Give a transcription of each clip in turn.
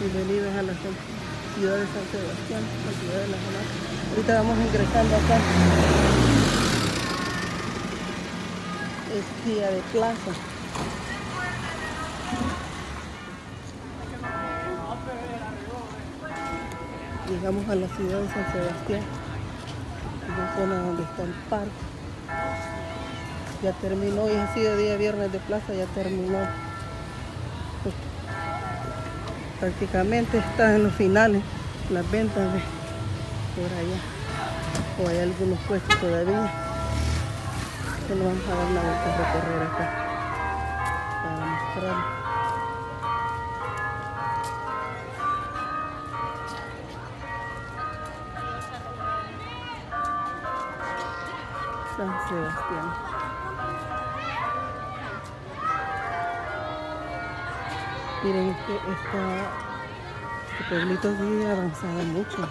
Bienvenidos a la ciudad de San Sebastián, la ciudad de la Jonás. Ahorita vamos ingresando acá. Es día de plaza. Llegamos a la ciudad de San Sebastián, la zona donde está el parque. Ya terminó, hoy ha sido día viernes de plaza, ya terminó. Prácticamente están en los finales las ventas de por allá. O hay algunos puestos todavía. Que nos vamos a dar una vuelta a recorrer acá para mostrar. San Sebastián. Miren, este, este pueblito aquí ha avanzado mucho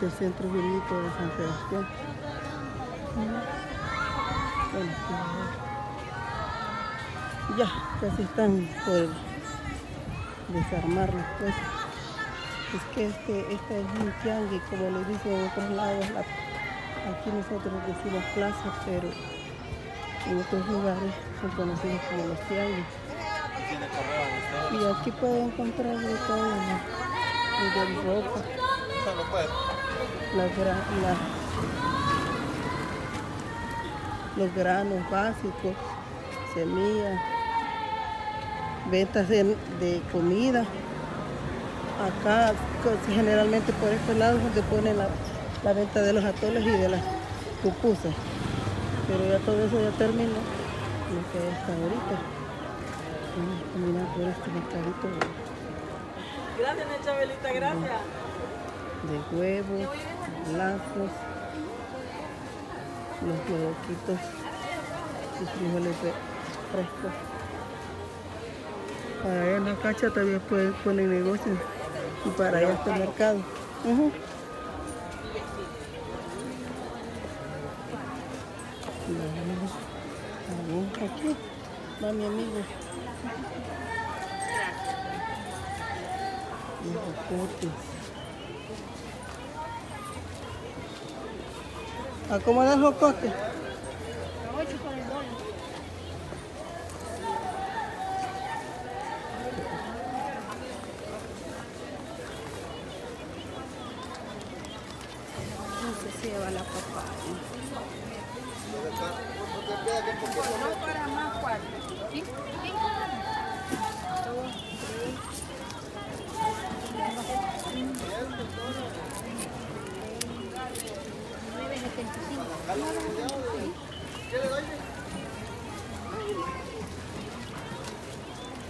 del centro jurídico de San Sebastián. Bueno, ya, casi están por desarmarlos pues. Es que este, esta es un tiangue, como le dicen en otros lados, la Aquí nosotros decimos plaza, pero en otros lugares son conocidos como los tianguis. Y aquí pueden encontrar de todo, desde ropa, la, la, los granos básicos, semillas, ventas de, de comida. Acá generalmente por este lado se pone la la venta de los atoles y de las pupusas. Pero ya todo eso ya terminó, lo que hasta ahorita. Vamos por este mercadito. Gracias, Chabelita, gracias. De huevos, lazos, los huevoquitos y frijoles frescos. Para allá en la cacha también pueden poner negocio y para allá está el mercado. aquí va mi amigo. Los jocotes. ¿A cómo dan jocotes? A 8 por el dólar. No sé si lleva la papaya. No para más cuatro.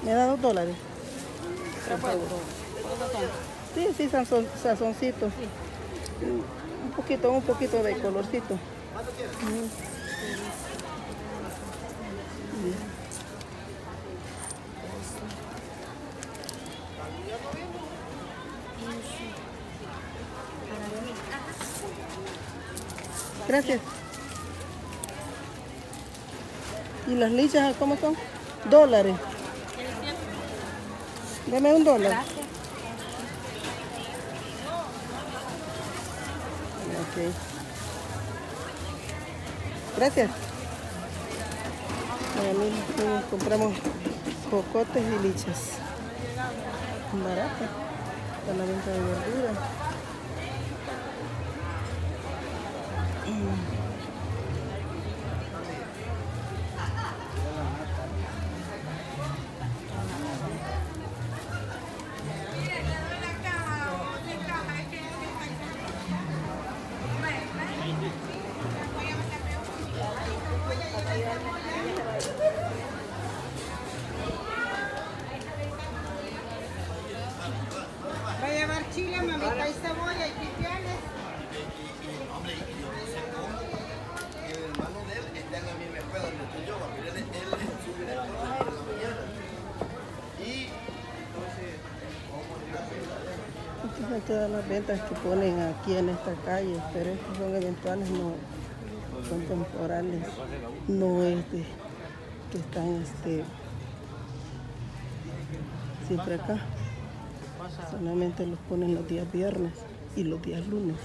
¿Me da dos dólares? Sí, sí, sazon, sazoncito. Un poquito, un poquito de colorcito. Mm. Gracias. ¿Y las lichas cómo son? Dólares. Deme un dólar. Gracias. Ok. Gracias. Bueno, compramos cocotes y lichas. Barata. Para la venta de verduras. Va a llevar chile, mamita, y cebolla y pipianes. El hermano de él está en la misma escuela donde estoy yo, porque él, él es su director de la mañana. Y entonces, Estas son todas las ventas que ponen aquí en esta calle, pero estas son eventuales, no son temporales, no es de que están este, siempre acá. Solamente los ponen los días viernes y los días lunes.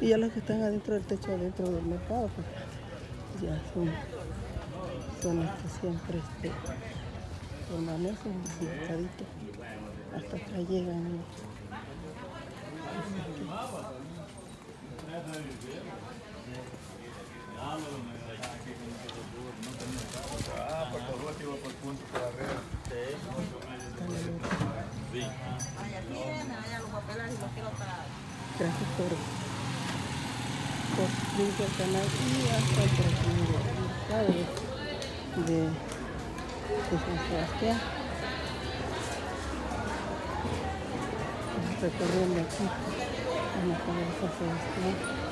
Y ya los que están adentro del techo, adentro del mercado, pues ya son, son los que siempre este, permanecen ubicaditos. Hasta acá llegan. ¿no? Gracias por suscribirse al canal y hasta el próximo mercado de, San Sebastián. Recorriendo aquí mercado de San Sebastián.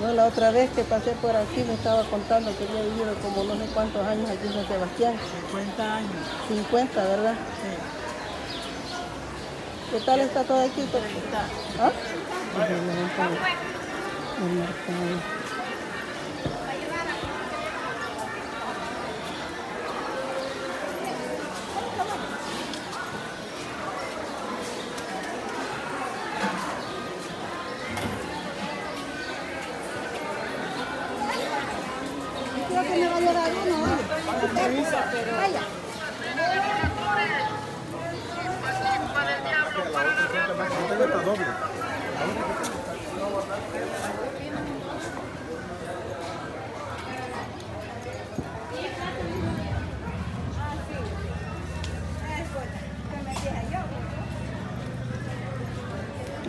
No, la otra vez que pasé por aquí me estaba contando que había vivido como no sé cuántos años aquí en San Sebastián. 50 años. 50, ¿verdad? ¿Qué tal está todo aquí? ¿Ah? El mercado. El mercado. Creo que me va a llevar uno. ¿eh? Vaya.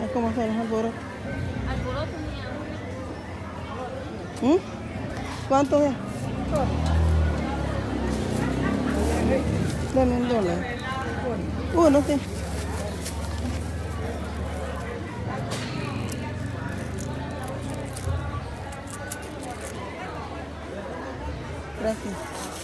Es como son los alborotos. Alboroto ¿Mm? ¿Cuánto es? Dame un dólar. Uno, sí. Gracias.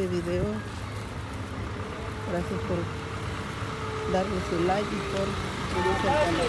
Este video. Gracias por darle su like y por suscribirse al canal.